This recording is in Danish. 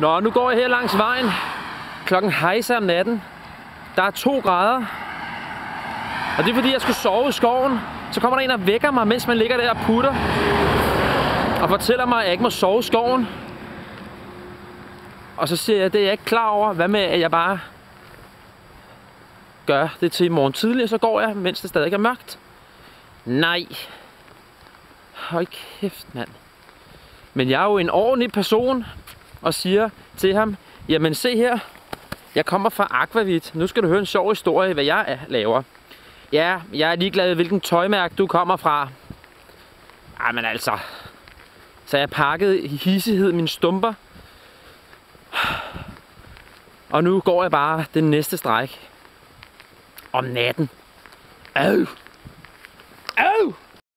Nå, nu går jeg her langs vejen. Klokken hejser om natten. Der er 2 grader. Og det er fordi, jeg skulle sove i skoven. Så kommer der en og vækker mig, mens man ligger der og putter. Og fortæller mig, at jeg ikke må sove i skoven. Og så siger jeg, at det er jeg ikke klar over. Hvad med, at jeg bare gør det til i morgen tidlig, og så går jeg, mens det stadig er mørkt. Nej. Hold kæft, mand. Men jeg er jo en ordentlig person, og siger til ham, jamen se her, jeg kommer fra Aquavit. Nu skal du høre en sjov historie, hvad jeg eh, laver. Ja, jeg er ligeglad, hvilken tøjmærke du kommer fra. Ej, men altså. Så jeg pakkede i hissighed mine stumper. Og nu går jeg bare den næste stræk. Om natten. Øh.